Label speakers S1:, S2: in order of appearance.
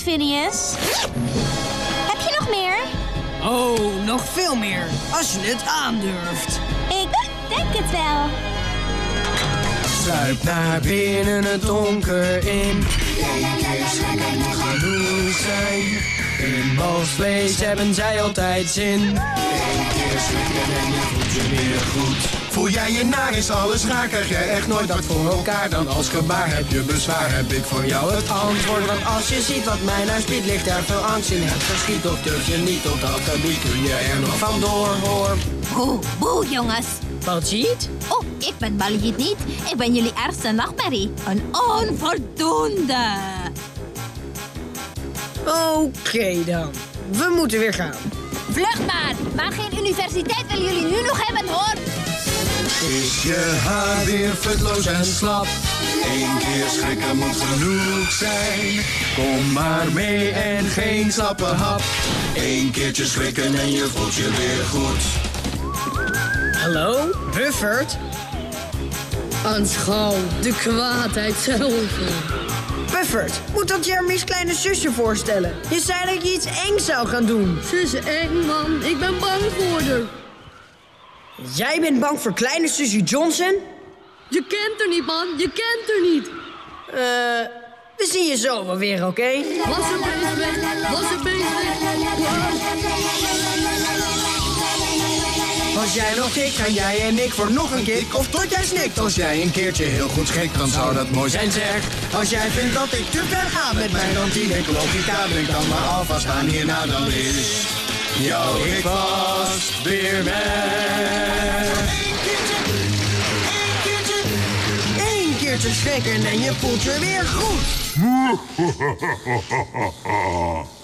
S1: Phineas. Heb je nog meer?
S2: Oh, nog veel meer. Als je het aandurft.
S1: Ik denk het wel.
S3: Sluip naar binnen het donker in. Eén keer genoeg zijn. In vlees hebben zij altijd zin. Eén keer schrikken en je voelt je weer goed. Voel jij je naar is alles raar, krijg je echt nooit dat voor elkaar. Dan als gebaar heb je bezwaar, heb ik voor jou het antwoord. Want als je ziet wat mij naar spiet, ligt er veel angst in het verschiet. Of durf je niet tot dat gebied, kun je er nog vandoor, hoor.
S1: Boe, boe jongens.
S2: Baljeet?
S1: Oh, ik ben Baljeet niet. Ik ben jullie ergste nachtmerrie. Een onvoldoende.
S2: Oké dan. We moeten weer gaan.
S1: Vlug maar. Maar geen universiteit willen jullie nu nog hebben, hoor.
S3: Is je haar weer futloos en slap? Eén keer schrikken moet genoeg zijn. Kom maar mee en geen slappe hap. Eén keertje schrikken en je voelt je weer goed.
S2: Hallo, Buffert?
S4: Aanschouw de kwaadheid zelf.
S2: Buffert, moet dat Jeremy's kleine zusje voorstellen. Je zei dat je iets engs zou gaan doen.
S4: Ze is eng, man. Ik ben bang voor haar.
S2: Jij bent bang voor kleine zusje Johnson?
S4: Je kent haar niet, man. Je kent haar niet.
S2: Eh, we zien je zo wel weer, oké?
S4: Was een beest weg. Was een beest
S3: Als jij nog tikt, gaan jij en ik voor nog een kick. Of tot jij snikt. Als jij een keertje heel goed schrikt, dan zou dat mooi zijn, zeg. Als jij vindt dat ik te ver ga met mijn anti-logica, breng dan maar alvast aan hierna dan is. Jouw ik vast weer weg. Keertje schrikken en je voelt je weer goed.